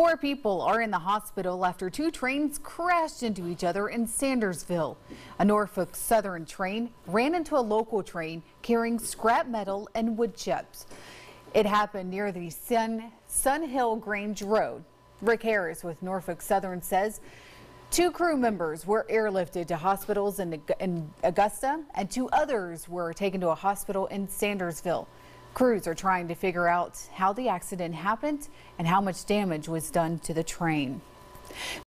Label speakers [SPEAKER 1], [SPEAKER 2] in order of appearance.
[SPEAKER 1] Four people are in the hospital after two trains crashed into each other in Sandersville. A Norfolk Southern train ran into a local train carrying scrap metal and wood chips. It happened near the Sun, Hill Grange Road. Rick Harris with Norfolk Southern says two crew members were airlifted to hospitals in, in Augusta and two others were taken to a hospital in Sandersville. Crews are trying to figure out how the accident happened and how much damage was done to the train.